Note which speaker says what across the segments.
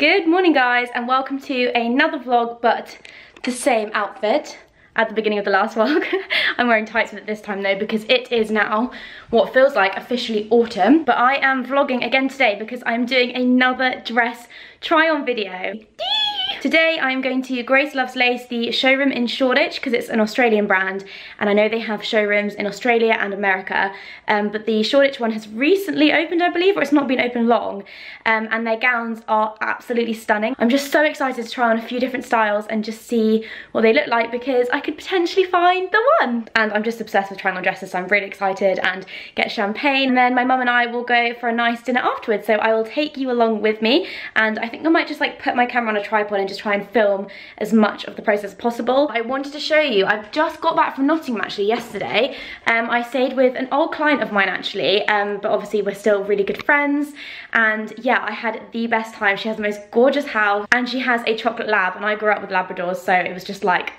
Speaker 1: Good morning guys and welcome to another vlog but the same outfit at the beginning of the last vlog. I'm wearing tights with it this time though because it is now what feels like officially autumn. But I am vlogging again today because I'm doing another dress try on video. Today I'm going to Grace Loves Lace, the showroom in Shoreditch, because it's an Australian brand, and I know they have showrooms in Australia and America, um, but the Shoreditch one has recently opened, I believe, or it's not been open long, um, and their gowns are absolutely stunning. I'm just so excited to try on a few different styles and just see what they look like, because I could potentially find the one. And I'm just obsessed with trying on dresses, so I'm really excited, and get champagne, and then my mum and I will go for a nice dinner afterwards, so I will take you along with me, and I think I might just like put my camera on a tripod and just try and film as much of the process as possible. I wanted to show you, I've just got back from Nottingham actually yesterday. Um, I stayed with an old client of mine actually, um, but obviously we're still really good friends. And yeah, I had the best time. She has the most gorgeous house and she has a chocolate lab and I grew up with Labradors, so it was just like,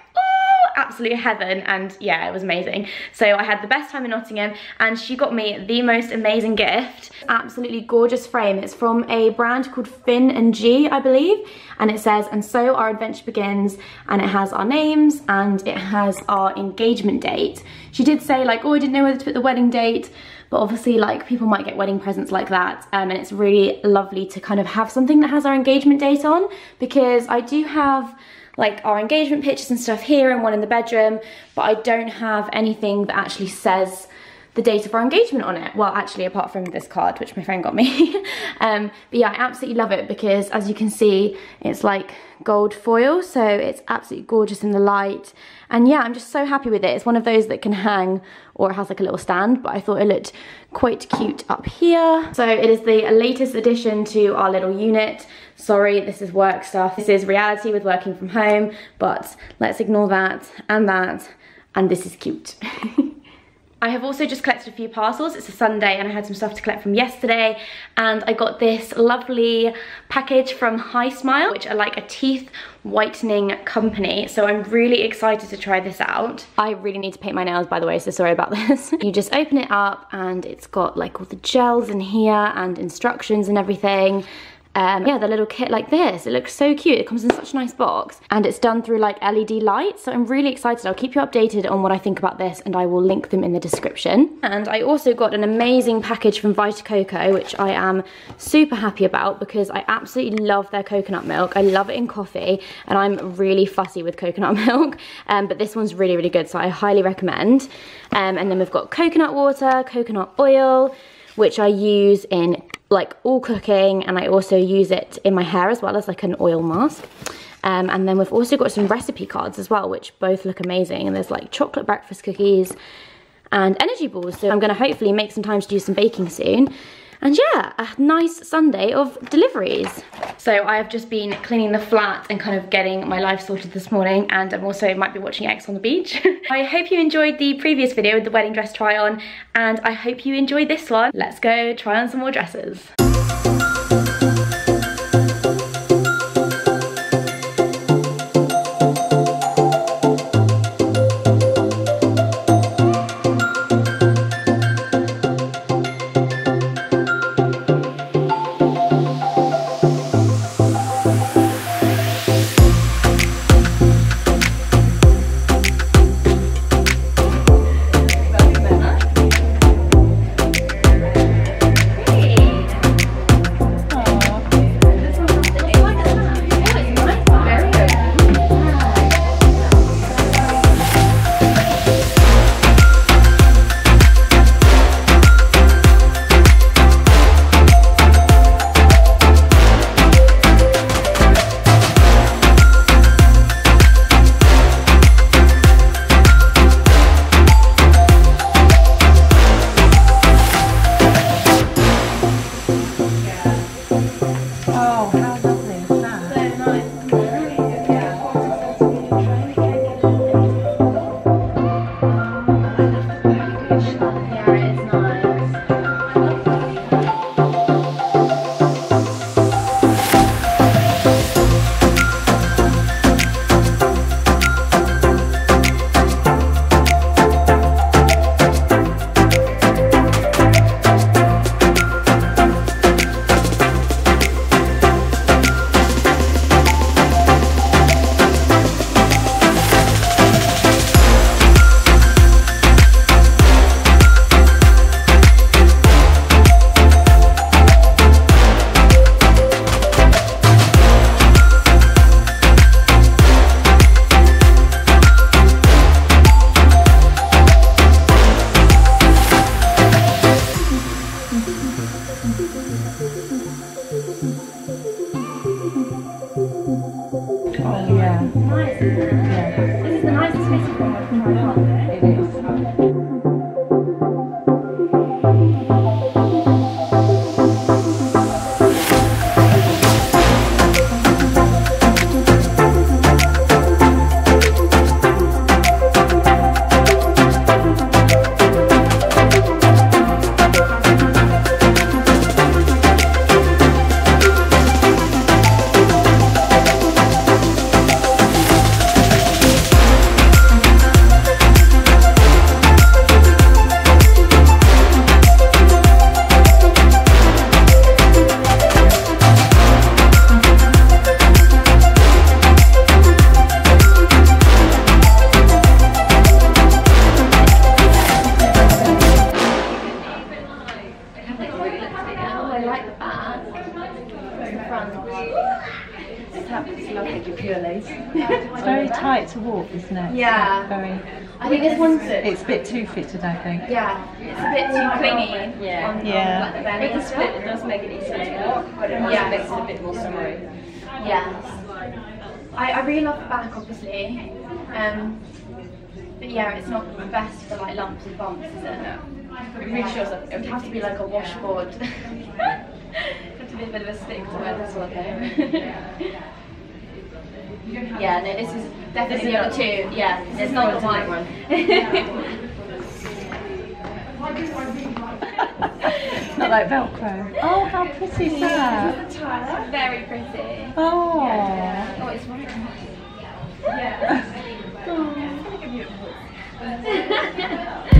Speaker 1: absolute heaven and yeah it was amazing. So I had the best time in Nottingham and she got me the most amazing gift. Absolutely gorgeous frame. It's from a brand called Finn and G I believe and it says and so our adventure begins and it has our names and it has our engagement date. She did say like oh I didn't know whether to put the wedding date but obviously like people might get wedding presents like that um, and it's really lovely to kind of have something that has our engagement date on because I do have like our engagement pictures and stuff here and one in the bedroom, but I don't have anything that actually says the date of our engagement on it. Well, actually, apart from this card, which my friend got me. um, but yeah, I absolutely love it because as you can see, it's like gold foil, so it's absolutely gorgeous in the light. And yeah, I'm just so happy with it. It's one of those that can hang or it has like a little stand, but I thought it looked quite cute up here. So it is the latest addition to our little unit. Sorry, this is work stuff. This is reality with working from home, but let's ignore that and that, and this is cute. I have also just collected a few parcels. It's a Sunday and I had some stuff to collect from yesterday and I got this lovely package from HiSmile, which are like a teeth whitening company. So I'm really excited to try this out. I really need to paint my nails by the way, so sorry about this. you just open it up and it's got like all the gels in here and instructions and everything um, yeah, the little kit like this. It looks so cute. It comes in such a nice box and it's done through like LED lights. So I'm really excited. I'll keep you updated on what I think about this and I will link them in the description. And I also got an amazing package from Vita Coco, which I am super happy about because I absolutely love their coconut milk. I love it in coffee and I'm really fussy with coconut milk. Um, but this one's really, really good. So I highly recommend. Um, and then we've got coconut water, coconut oil, which I use in like all cooking and I also use it in my hair as well as like an oil mask. Um, and then we've also got some recipe cards as well, which both look amazing. And there's like chocolate breakfast cookies and energy balls. So I'm gonna hopefully make some time to do some baking soon. And yeah, a nice Sunday of deliveries. So I have just been cleaning the flat and kind of getting my life sorted this morning and I'm also might be watching Ex on the beach. I hope you enjoyed the previous video with the wedding dress try on and I hope you enjoyed this one. Let's go try on some more dresses. Krishna. Isn't it?
Speaker 2: Yeah. Very.
Speaker 1: I think this one's
Speaker 2: It's a bit too fitted, I think.
Speaker 1: yeah, it's a bit too clingy.
Speaker 3: Yeah.
Speaker 1: On,
Speaker 2: Yeah.
Speaker 1: On, like, the belly
Speaker 3: With the split, it does make it easier to walk, but it also
Speaker 1: Yeah.
Speaker 3: makes it a bit more summery.
Speaker 1: Yes. I, I really love the back, obviously. Um, but yeah, it's not the best for like lumps and bumps, is it?
Speaker 3: It really shows up.
Speaker 1: It would have to be like a washboard. It'd have to be a bit of a stick to wear this one though. yeah, no, this is definitely the other two. Yeah, it's not the white one.
Speaker 2: Not like Velcro. Oh, how pretty is that?
Speaker 1: Very pretty.
Speaker 2: Oh.
Speaker 1: Oh, it's right.
Speaker 4: Yesterday
Speaker 2: oh.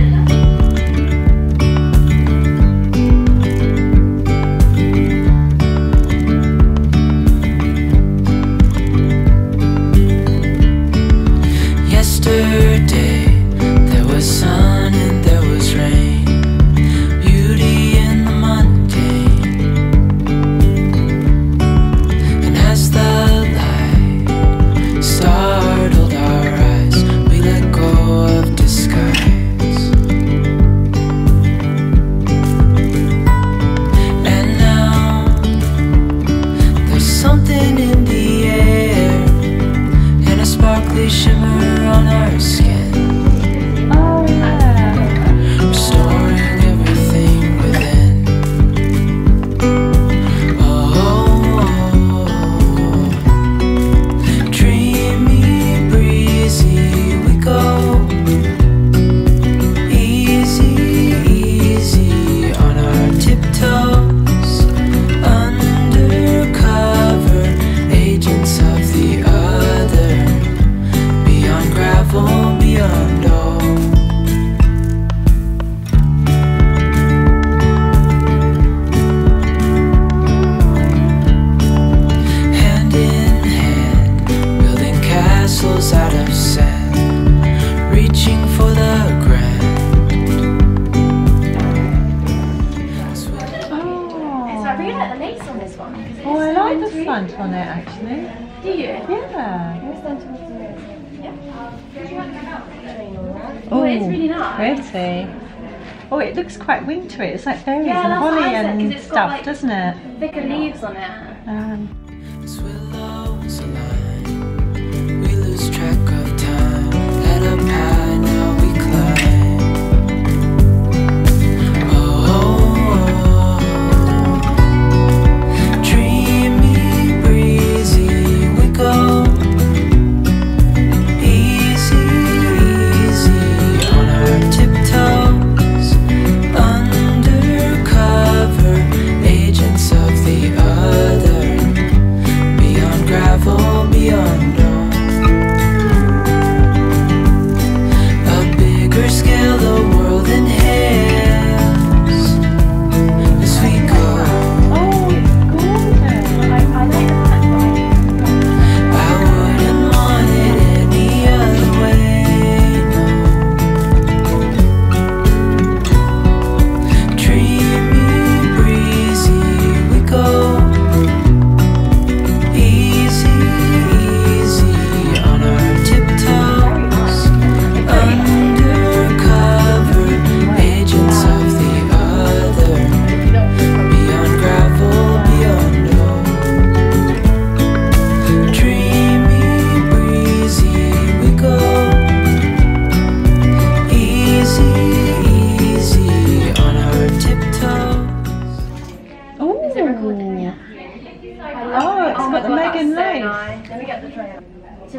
Speaker 4: Oh,
Speaker 1: it's really nice.
Speaker 2: Pretty. Oh, it looks quite wintry. It's like berries
Speaker 1: Yeah,
Speaker 2: and holly
Speaker 1: I
Speaker 2: and
Speaker 1: it's got,
Speaker 2: stuff,
Speaker 1: like-
Speaker 2: doesn't it?
Speaker 1: Thicker leaves on it.
Speaker 2: Um,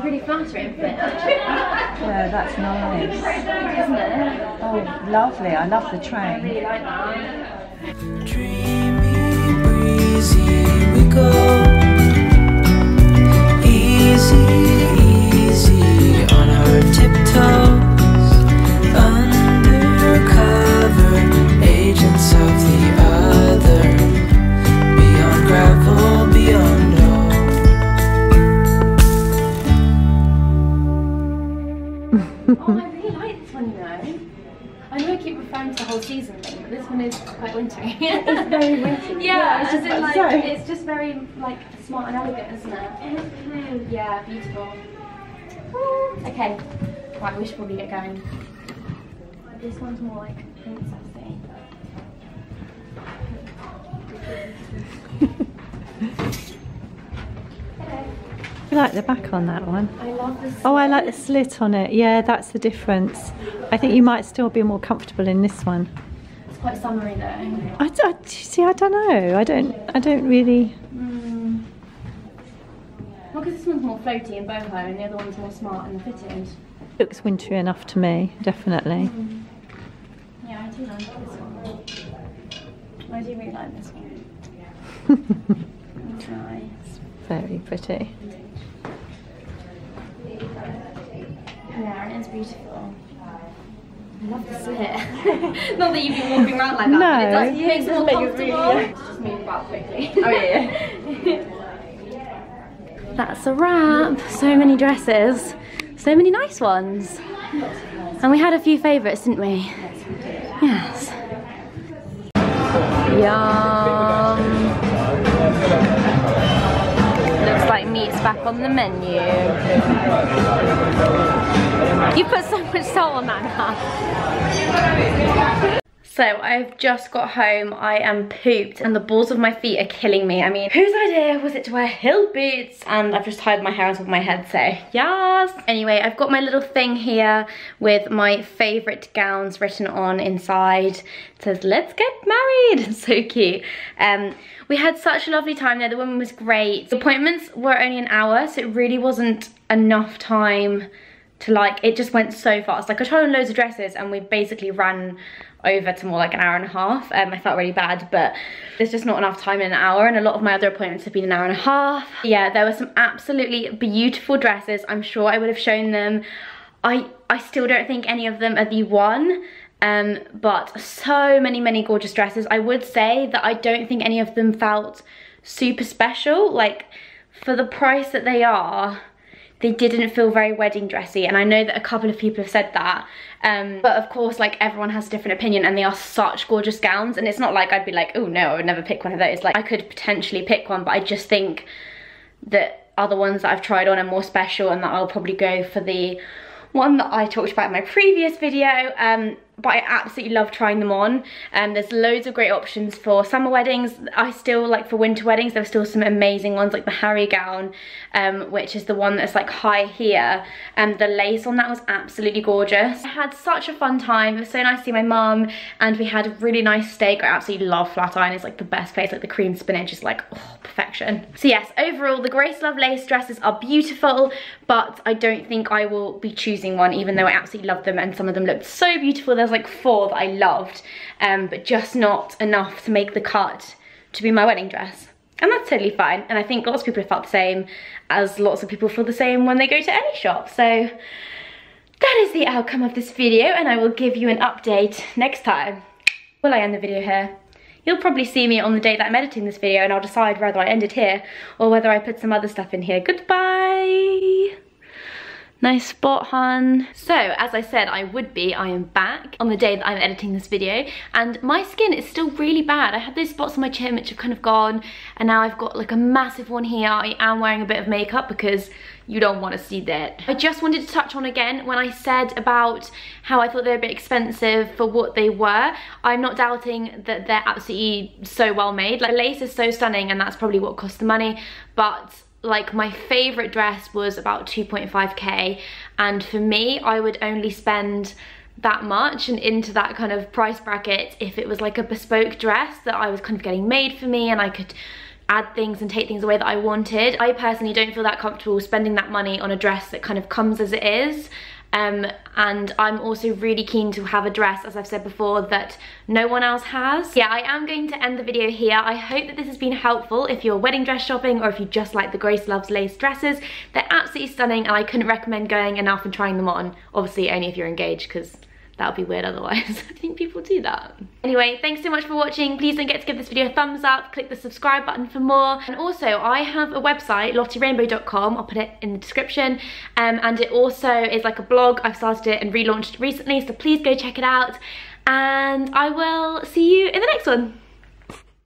Speaker 1: really flattering fit, actually,
Speaker 2: Yeah, that's nice.
Speaker 1: isn't it?
Speaker 2: Oh, lovely. I love the
Speaker 1: I
Speaker 2: train.
Speaker 1: really like that.
Speaker 4: Dreamy, breezy, we go easy, easy on our tiptoes.
Speaker 1: Oh, I really like this one, you know. I know I keep referring to the whole season thing, but this one is quite wintry. it's
Speaker 2: very wintry.
Speaker 1: Yeah,
Speaker 2: Yeah, I was
Speaker 1: as
Speaker 2: just
Speaker 1: in, like,
Speaker 2: to
Speaker 1: it's just very like smart and elegant, isn't it? Yeah, beautiful. Ooh, Okay, right, we should probably get going. This one's more like princessy.
Speaker 2: Like the back on that one.
Speaker 1: I love this.
Speaker 2: Oh, I like the slit on it. Yeah, that's the difference. I think you might still be more comfortable in this one.
Speaker 1: It's quite summery though.
Speaker 2: I, I- see. I don't know. I don't. I don't really.
Speaker 1: Mm. Well, because this one's more floaty and boho, and the other one's more smart and fitted.
Speaker 2: Looks wintry enough to me. Definitely.
Speaker 1: Yeah, I do like this one. I do really like this one. It's nice.
Speaker 2: Very pretty.
Speaker 1: Yeah, and it's beautiful. I love the slit. Not that you've been walking around like that,
Speaker 2: No.
Speaker 1: but it does make it more
Speaker 2: Make
Speaker 1: comfortable.
Speaker 2: really-
Speaker 1: Just move about quickly.
Speaker 3: Oh yeah.
Speaker 1: That's a wrap. So many dresses. So many nice ones. And we had a few favourites, didn't we? Yes. Yum. Back on the menu. You put so much salt on that now. So I've just got home, I am pooped and the balls of my feet are killing me. I mean, whose idea was it to wear heel boots? And I've just tied my hair top of my head, so yes. Anyway, I've got my little thing here with my favourite gowns written on inside. It says, let's get married, so cute. Um, we had such a lovely time there, the woman was great. The appointments were only an hour, so it really wasn't enough time to like, it just went so fast. Like I tried on loads of dresses and we basically ran over to more like an hour and a half. Um, I felt really bad, but there's just not enough time in an hour and a lot of my other appointments have been an hour and a half. Yeah, there were some absolutely beautiful dresses. I'm sure I would have shown them. I, I still don't think any of them are the one. Um, but so many, many gorgeous dresses. I would say that I don't think any of them felt super special. Like for the price that they are, they didn't feel very wedding dressy and I know that a couple of people have said that um, but of course like everyone has a different opinion and they are such gorgeous gowns and it's not like I'd be like oh no I would never pick one of those. Like I could potentially pick one but I just think that other ones that I've tried on are more special and that I'll probably go for the one that I talked about in my previous video um, but I absolutely love trying them on. And um, there's loads of great options for summer weddings. I still like for winter weddings there's still some amazing ones like the Harry gown um, which is the one that's like high here. And the lace on that was absolutely gorgeous. I had such a fun time. It was so nice to see my mum and we had a really nice steak. I absolutely love Flat Iron it's like the best place. Like the cream spinach is like oh, perfection. So yes overall the Grace Love lace dresses are beautiful but I don't think I will be choosing one even though I absolutely love them and some of them looked so beautiful. There's like four that I loved um, but just not enough to make the cut to be my wedding dress and that's totally fine and I think lots of people have felt the same as lots of people feel the same when they go to any shop so that is the outcome of this video and I will give you an update next time. Will I end the video here? You'll probably see me on the day that I'm editing this video and I'll decide whether I end it here or whether I put some other stuff in here. Goodbye! Nice spot, hun. So, as I said I would be, I am back on the day that I'm editing this video and my skin is still really bad. I had those spots on my chin which have kind of gone and now I've got like a massive one here. I am wearing a bit of makeup because you don't want to see that. I just wanted to touch on again when I said about how I thought they were a bit expensive for what they were. I'm not doubting that they're absolutely so well made. Like the lace is so stunning and that's probably what cost the money, but like my favorite dress was about 2.5k and for me I would only spend that much and into that kind of price bracket if it was like a bespoke dress that I was kind of getting made for me and I could add things and take things away that I wanted. I personally don't feel that comfortable spending that money on a dress that kind of comes as it is. Um, and I'm also really keen to have a dress, as I've said before, that no one else has. Yeah, I am going to end the video here. I hope that this has been helpful if you're wedding dress shopping or if you just like the Grace Loves Lace dresses. They're absolutely stunning and I couldn't recommend going enough and trying them on. Obviously only if you're engaged because that would be weird otherwise. I think people do that. Anyway, thanks so much for watching. Please don't forget to give this video a thumbs up, click the subscribe button for more. And also, I have a website, lottierainbow.com. I'll put it in the description. Um, and it also is like a blog. I've started it and relaunched recently, so please go check it out. And I will see you in the next one.